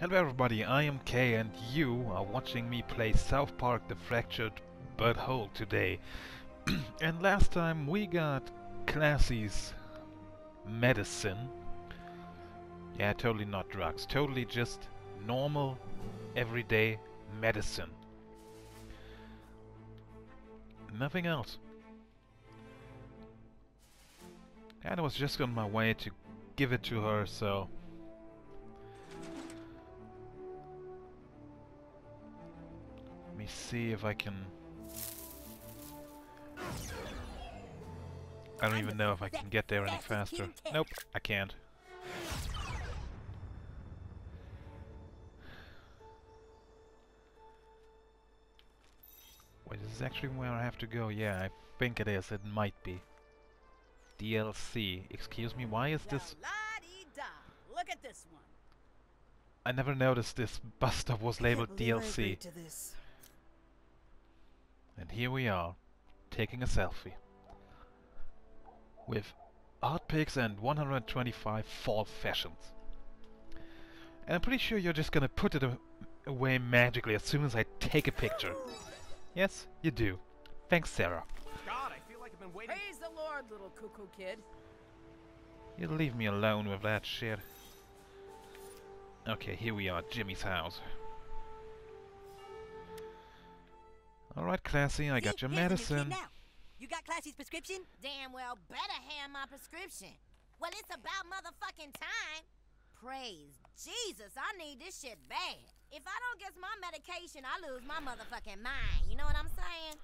Hello everybody, I am Kay and you are watching me play South Park The Fractured Butthole today. and last time we got Classi's medicine. Yeah, totally not drugs, totally just normal, everyday medicine. Nothing else. And I was just on my way to give it to her, so see if I can... I don't even know if I can get there any faster. Nope, I can't. Wait, is this actually where I have to go? Yeah, I think it is. It might be. DLC. Excuse me, why is this... Look at this one. I never noticed this bus stop was labeled DLC. And here we are, taking a selfie. With art pics and 125 fall fashions. And I'm pretty sure you're just gonna put it away magically as soon as I take a picture. Yes, you do. Thanks, Sarah. God, I feel like I've been waiting. Praise the Lord, little cuckoo kid. You leave me alone with that shit. Okay, here we are, Jimmy's house. Alright, Classi, I got your medicine. You got Classi's prescription? Damn well better hand my prescription. Well, it's about motherfucking time. Praise Jesus, I need this shit bad. If I don't get my medication, I lose my motherfucking mind. You know what I'm saying?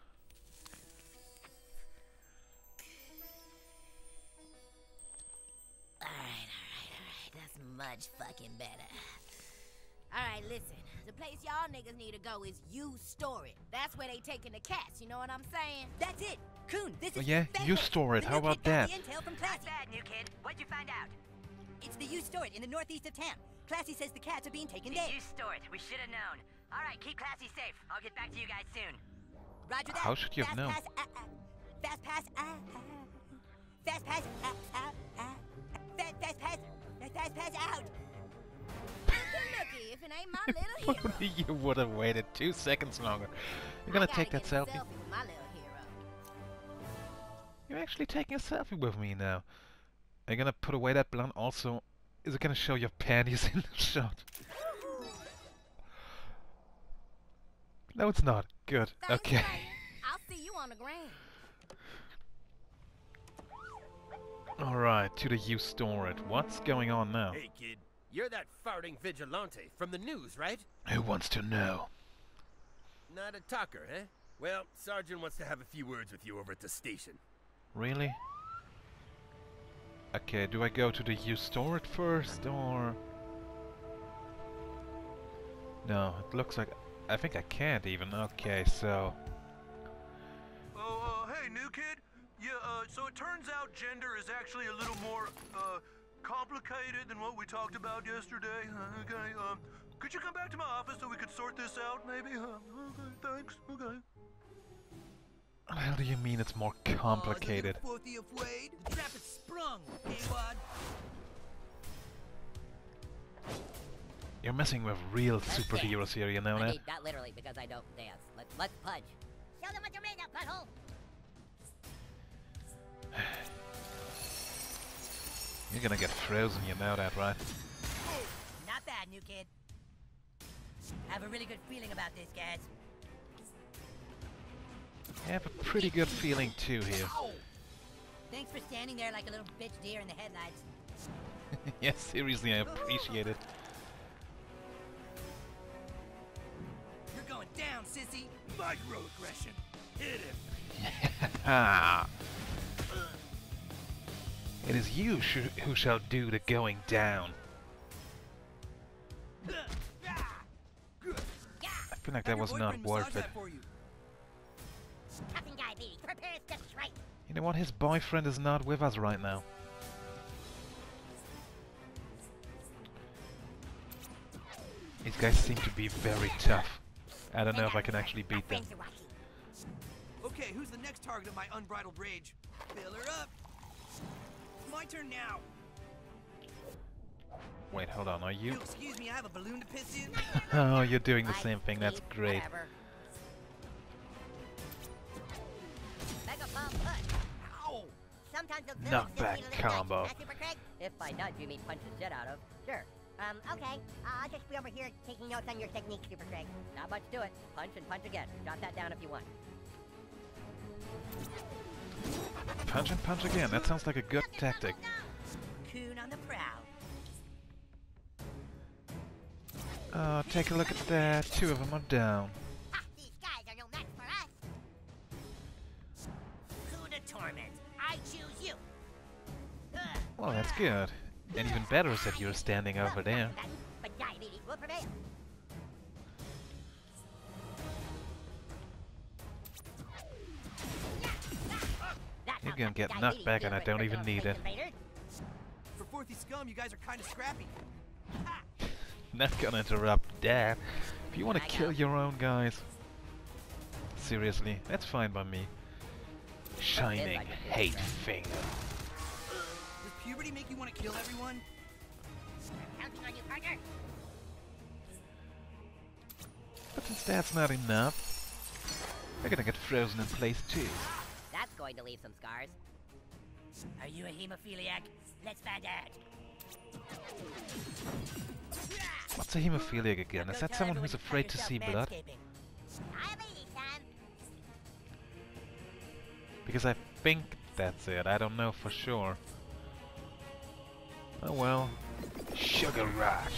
Alright, alright, alright. That's much fucking better. Alright, listen. The place y'all niggas need to go is U-Stor-It. That's where they taking the cats, you know what I'm saying? That's it! Coon, this is oh, yeah, U-Stor-It. How about that? intel from Classi. bad, new kid. What'd you find out? It's the U-Stor-It in the northeast of town. Classi says the cats are being taken the there. You store it. We should have known. Alright, keep Classi safe. I'll get back to you guys soon. Roger that. How should you have known? Pass, uh, uh, fast pass, uh, uh, fast pass, uh, uh, fast, fast pass, fast pass out you would have waited two seconds longer. You're gonna take that selfie. selfie my little hero. You're actually taking a selfie with me now. Are you gonna put away that blunt also? Is it gonna show your panties in the shot? No, it's not. Good. Thanks, okay. I'll see you on the ground. Alright, to the U-Stor-It. What's going on now? Hey kid, you're that farting vigilante from the news, right? Who wants to know? Not a talker, eh? Well, Sergeant wants to have a few words with you over at the station. Really? Okay, do I go to the U store at first, or... No, it looks like... I think I can't even. Okay, so... Oh, uh, hey, new kid. Yeah, uh, so it turns out gender is actually a little more, uh, complicated than what we talked about yesterday. Uh, okay, um, could you come back to my office so we could sort this out, maybe? Uh, okay, thanks. Okay. What the hell do you mean it's more complicated? Oh, the Wade. The trap is sprung, You're messing with real superheroes here, you know I that? Mean, not literally, because I don't dance. Let, let's punch. Show them what you're made of, butthole! You're gonna get frozen, you know that, right? Not bad, new kid. Have a really good feeling about this, guys. I have a pretty good feeling too here. Thanks for standing there like a little bitch deer in the headlights. yes, seriously, I appreciate it. You're going down, sissy. Microaggression. Hit him. Ah. It is you sh who shall do the going down. I feel like that was not worth it. You know what? His boyfriend is not with us right now. These guys seem to be very tough. I don't know if I can actually beat them. Okay, who's the next target of my unbridled rage? Fill her up! My turn now. Wait, hold on, are you? You excuse me, I have a balloon to piss in. Oh, you're doing the Right, same thing, that's great. Knockback Mega bomb push. Ow! Sometimes the villains Knock just back need a little nudge. combo. Huh, Super Craig? If by nudge you mean punch the shit out of. Sure. Um, okay. Uh, I'll just be over here taking notes on your technique, Super Craig. Not much to it. Punch and punch again. Jot that down if you want. Punch and punch again, that sounds like a good tactic. Uh, take a look at that, two of them are down. Well, that's good. And even better is that you're standing over there. Gonna get knocked back and I don't even need it. For fourthy scum, you guys are kind of scrappy. Not gonna interrupt that. If you wanna kill your own guys. Seriously, that's fine by me. Shining like a good hate finger. Does puberty make you want to kill everyone? I'm counting on you, partner. But since that's not enough, they're gonna get frozen in place too. That's going to leave some scars. Are you a hemophiliac? Let's find out. What's a hemophiliac again? Is that someone who's afraid to see blood? manscaping. Diabetes, son. Because I think that's it. I don't know for sure. Oh well. Sugar rush.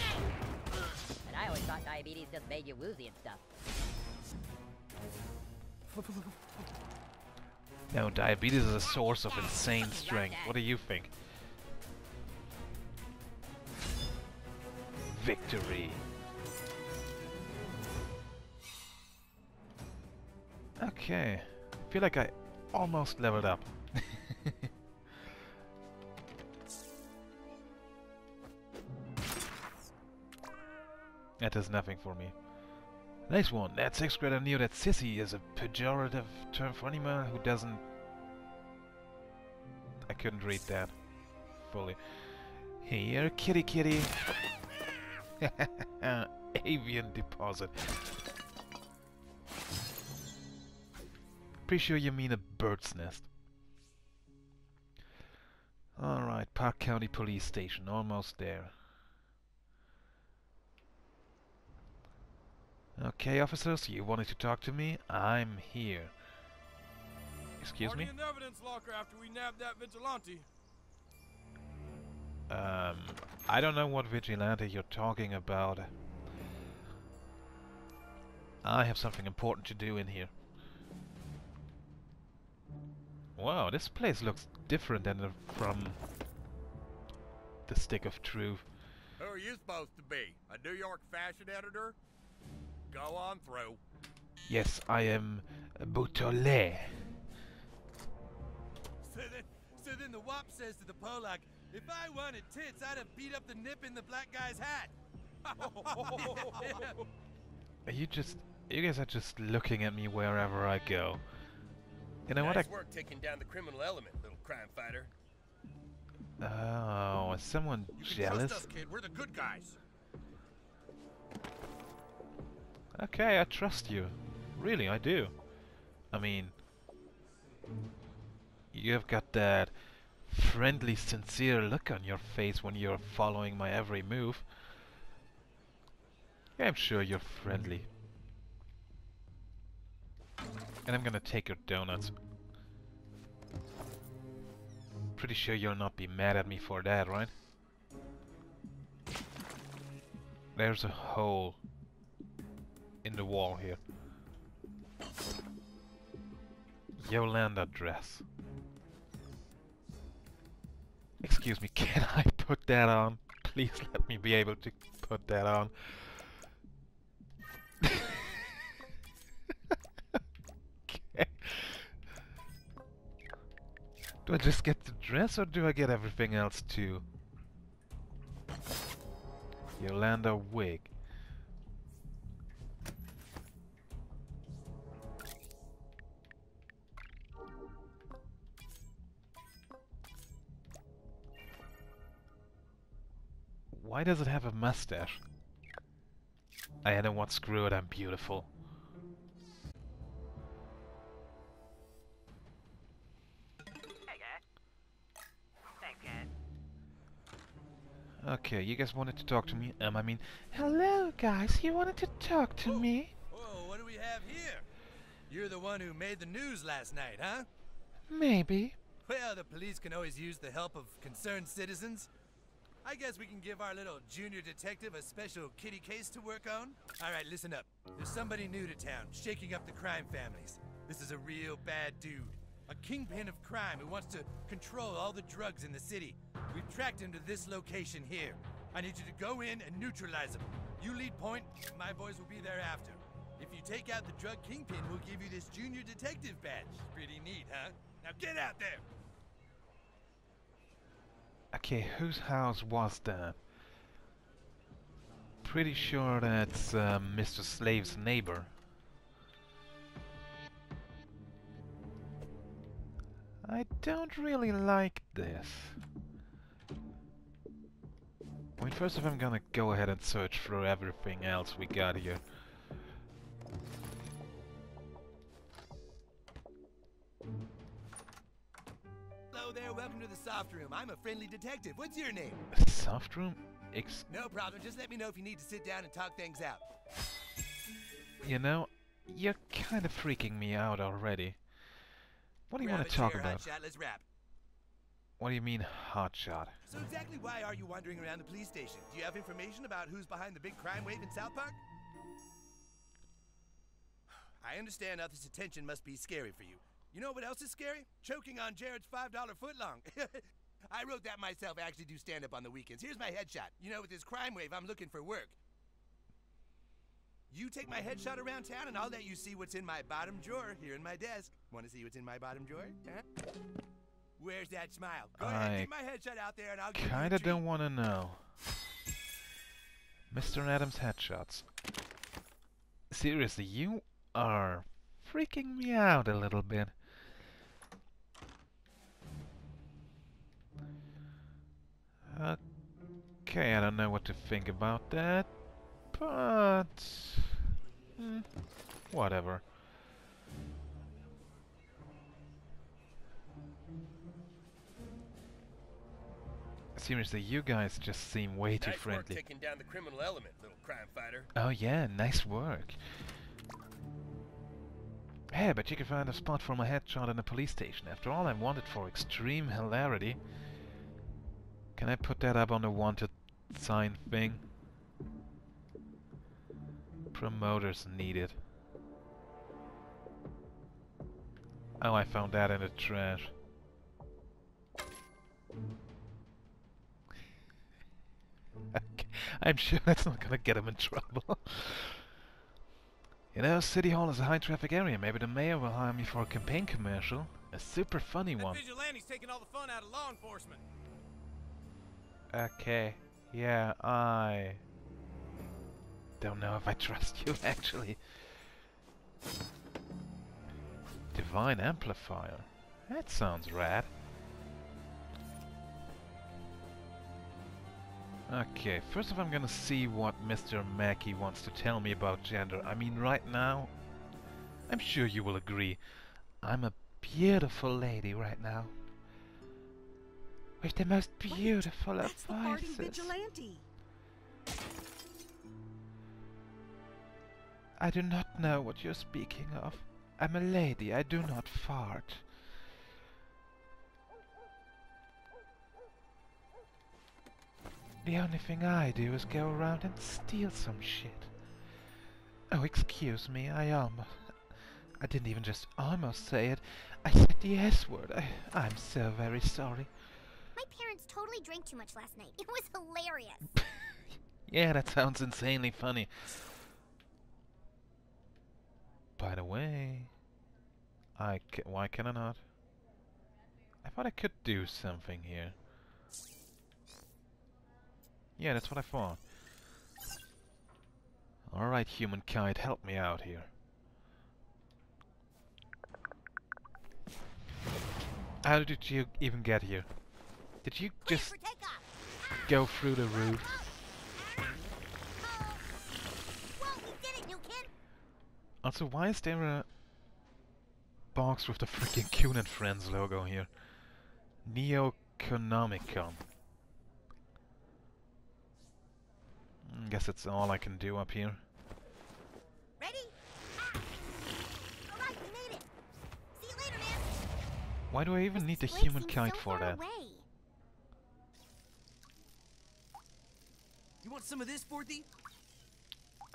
And I always thought diabetes just made you woozy and stuff. No, diabetes is a source of insane strength. What do you think? Victory. Okay. I feel like I almost leveled up. that does nothing for me. Nice one. That sixth grader knew that sissy is a pejorative term for anyone who doesn't... I couldn't read that fully. Here, kitty kitty. Avian deposit. Pretty sure you mean a bird's nest. Alright, Park County Police Station, almost there. Okay, officers, you wanted to talk to me? I'm here. Excuse me? in the evidence locker after we nabbed that vigilante. Um, I don't know what vigilante you're talking about. I have something important to do in here. Wow, this place looks different than the, from the Stick of Truth. Who are you supposed to be? A New York fashion editor? Go on through. Yes, I am Boutolet. So then, so then the wop says to the Polak, if I wanted tits, I'd have beat up the nip in the black guy's hat. Are you just... You guys are just looking at me wherever I go. You know what? I nice work taking down the criminal element, little crime fighter. Oh, is someone You can jealous? trust us, kid. We're the good guys. Okay, I trust you. Really, I do. I mean, you've got that friendly, sincere look on your face when you're following my every move. I'm sure you're friendly. And I'm gonna take your donuts. Pretty sure you'll not be mad at me for that, right? There's a hole the wall here. Yolanda dress. Excuse me, can I put that on? Please let me be able to put that on. Do I just get the dress or do I get everything else too? Yolanda wig. Why does it have a mustache? I don't want screw it, I'm beautiful. Okay, you guys wanted to talk to me. Um, I mean, hello guys, you wanted to talk to me? Whoa, what do we have here? You're the one who made the news last night, huh? Maybe. Well, the police can always use the help of concerned citizens. I guess we can give our little junior detective a special kitty case to work on. All right, listen up. There's somebody new to town, shaking up the crime families. This is a real bad dude. A kingpin of crime who wants to control all the drugs in the city. We've tracked him to this location here. I need you to go in and neutralize him. You lead point, my boys will be there after. If you take out the drug kingpin, we'll give you this junior detective badge. Pretty neat, huh? Now get out there! Okay, whose house was that? Pretty sure that's um, Mr. Slave's neighbor. I don't really like this. I mean, first of all, I'm gonna go ahead and search through everything else we got here. Hello there, welcome to the soft room. I'm a friendly detective. What's your name? Soft room? Ex No problem, just let me know if you need to sit down and talk things out. you know, you're kind of freaking me out already. What do you want to talk chair, about? Hotshot, let's wrap. What do you mean, hotshot? So exactly why are you wandering around the police station? Do you have information about who's behind the big crime wave in South Park? I understand others' attention must be scary for you. You know what else is scary? Choking on Jared's $5 footlong. I wrote that myself. I actually do stand up on the weekends. Here's my headshot. You know, with this crime wave, I'm looking for work. You take my headshot around town, and I'll let you see what's in my bottom drawer here in my desk. Want to see what's in my bottom drawer? Huh? Where's that smile? Go ahead, I get my headshot out there, and I'll give Kinda treat. don't want to know. Mr. Adams headshots. Seriously, you are freaking me out a little bit. Okay, I don't know what to think about that, but... hmm, whatever. Seriously, you guys just seem way too nice work friendly. taking down the criminal element, little crime fighter. Oh yeah, nice work. Hey, but you can find a spot for my headshot in a police station. After all, I'm wanted for extreme hilarity. Can I put that up on the wanted sign thing? Promoters needed. Oh, I found that in the trash. I'm sure that's not gonna get him in trouble. you know, City Hall is a high traffic area. Maybe the mayor will hire me for a campaign commercial. A super funny That one. vigilante's taking all the fun out of law enforcement. Okay. Yeah, I don't know if I trust you actually. Divine amplifier. That sounds rad. Okay, first of all I'm gonna see what Mr. Mackey wants to tell me about gender. I mean, right now, I'm sure you will agree, I'm a beautiful lady right now. With the most beautiful of That's the voices. vigilante. I do not know what you're speaking of. I'm a lady, I do not fart. The only thing I do is go around and steal some shit. Oh, excuse me, I almost... I didn't even just almost say it. I said the S word. I'm so very sorry. My parents totally drank too much last night. It was hilarious. Yeah, that sounds insanely funny. By the way, I ca why can I not? I thought I could do something here. Yeah, that's what I thought. Alright, Human Kite, help me out here. How did you even get here? Did you just go through the roof? Also, why is there a box with the freaking Coon and Friends logo here? Neoconomicon. I hmm, guess that's all I can do up here. Ready? Ah. Later, why do I even need the human kite so for that? Away. You want some of this, Forthy?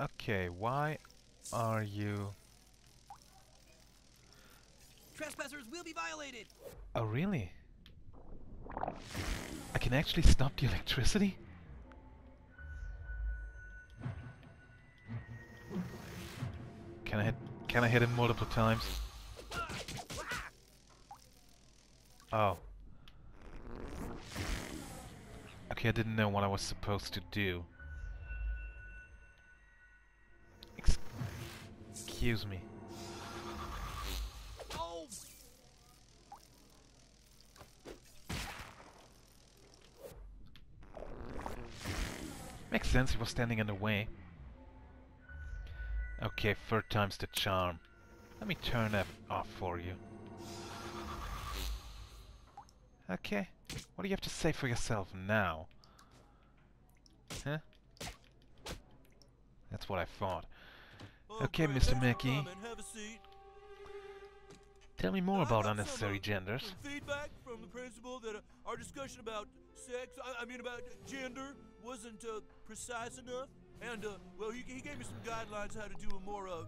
Okay, why are you... Trespassers will be violated. Oh, really? I can actually stop the electricity? Can I hit... Can I hit him multiple times? Oh. Okay, I didn't know what I was supposed to do. Ex Excuse me. Makes sense, he was standing in the way. Okay, third time's the charm. Let me turn that off for you. Okay, what do you have to say for yourself now? Huh? That's what I thought. Okay. Mr. Mackey. Tell me more about unnecessary genders. feedback from the principal that uh, our discussion about sex, I, I mean about gender, wasn't uh, precise enough. And, uh, well, he, he gave me some guidelines how to do a more uh, uh,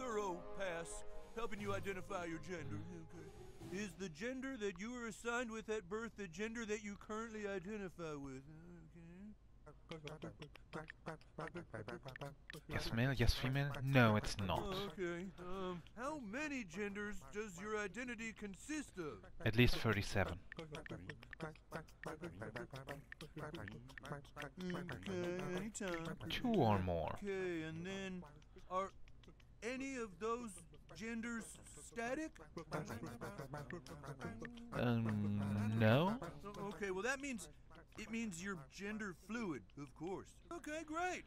thorough pass, helping you identify your gender. Okay. Is the gender that you were assigned with at birth the gender that you currently identify with? Yes, male, yes, female? No, it's not. Okay. Um, how many genders does your identity consist of? At least 37. Okay. Two or more. Okay, and then are any of those genders static? Um, no? Okay, well that means it means you're gender fluid, of course. Okay, great.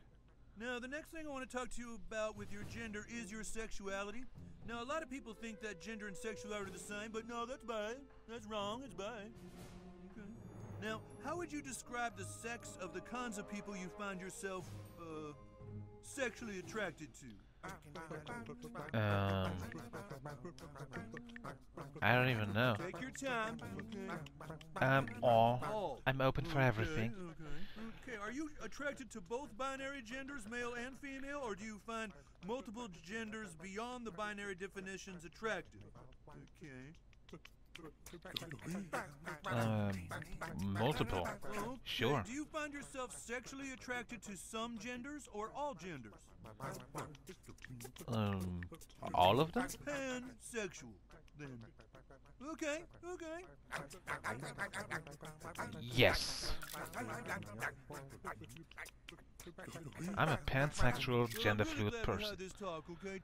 Now the next thing I want to talk to you about with your gender is your sexuality. Now a lot of people think that gender and sexuality are the same, but no, that's bad. That's wrong. It's bad. Okay. Now, how would you describe the sex of the kinds of people you find yourself uh, sexually attracted to? Um, I don't even know. Take your time. Um, all. I'm open for everything. Okay. Okay. Are you attracted to both binary genders, male and female, or do you find multiple genders beyond the binary definitions attractive? Okay. Um, multiple. Okay. Sure. Do you find yourself sexually attracted to some genders or all genders? Um, all of them? Pansexual, then. Okay, okay. Yes. I'm a pansexual, gender-fluid person. talk, okay?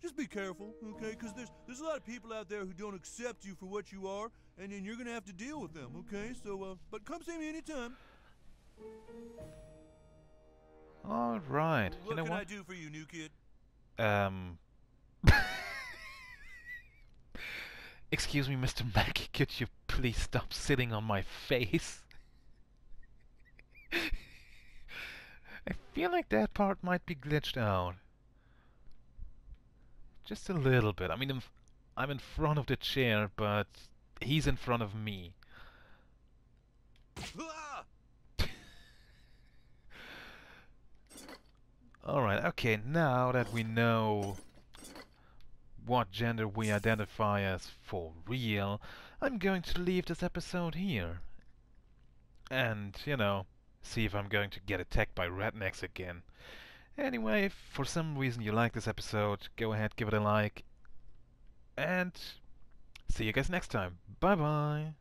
Just be careful, okay? Because there's there's a lot of people out there who don't accept you for what you are, and then you're gonna have to deal with them, okay? So, uh, but come see me anytime. All right. What You know can I do for you, new kid? Um. Excuse me, Mr. Mackey, could you please stop sitting on my face? I feel like that part might be glitched out. Just a little bit. I mean, I'm, I'm in front of the chair, but he's in front of me. Alright, okay, now that we know what gender we identify as for real, I'm going to leave this episode here. And, you know, see if I'm going to get attacked by rednecks again. Anyway, if for some reason you like this episode, go ahead, give it a like. And see you guys next time. Bye bye.